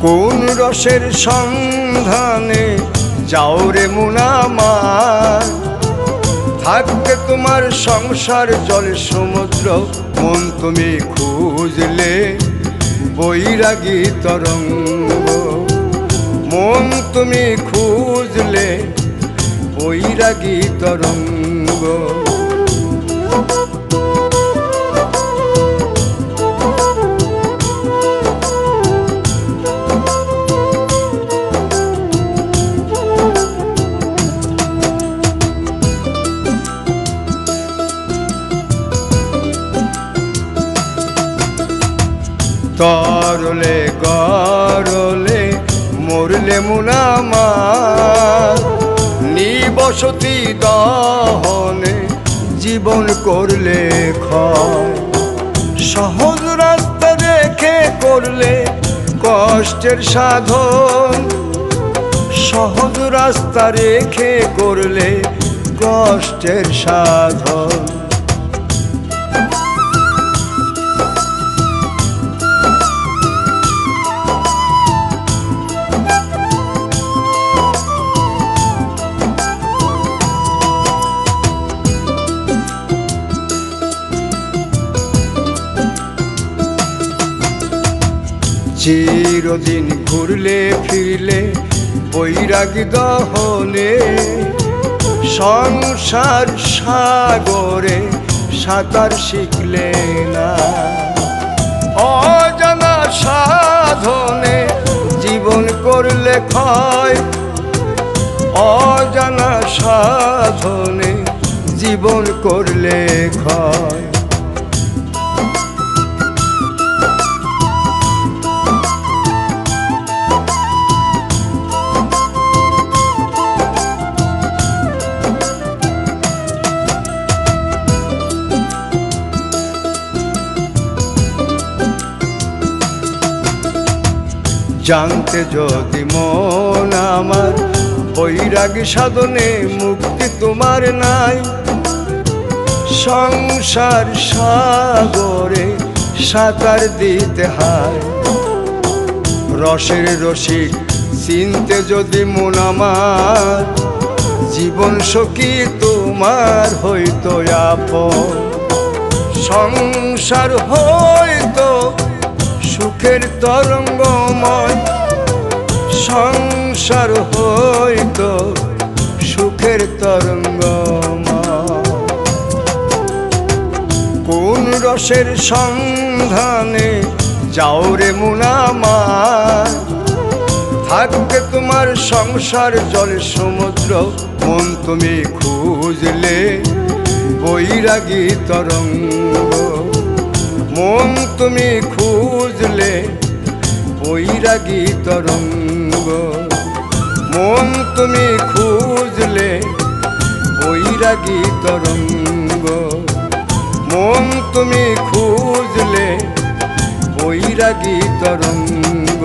কোন রসের সন্ধানে যাও রে মুনামার? থাকবে তোমার সংসার জলে সমুদ্র, মন তুমি খুঁজলে বৈরাগী তরঙ্গ। মন তুমি খুঁজলে বৈরাগী তরঙ্গ। তরলে গরলে মরলে মুনামার নিবসতি দহনে জীবন করলে সহজ রাস্তা দেখে করলে কষ্টের সাধন। সহজ রাস্তা রেখে করলে কষ্টের সাধন। চিরদিন ঘুরলে, ফিরলে বৈরাগী দহনে, সংসার সাগরে সাঁতার শিখলে না। অজানা সাধনে জীবন করলে ক্ষয়, অজানা সাধনে জীবন করলে ক্ষয়। জানতে যদি মন আমার, বৈরাগী সাধনে মুক্তি তোমার নাই। সংসার সাগরে সাঁতার দিতে হয়। রসের রসিক চিনতে যদি মন আমার, জীবন সখী তোমার হইতো আপন। সংসার হইতো সুখের তরঙ্গময় সংসার হইতো সুখের তরঙ্গময়। কোন রসের সন্ধানে যাও রে মুনামার থাকবে তোমার সংসার জল সমুদ্র, মন তুমি খুঁজলে বৈরাগী তরঙ্গ। মন তুমি খুঁজলে বৈরাগী তরঙ্গ। মন তুমি খুঁজলে বৈরাগী তরঙ্গ। মন তুমি খুঁজলে বৈরাগী তরঙ্গ।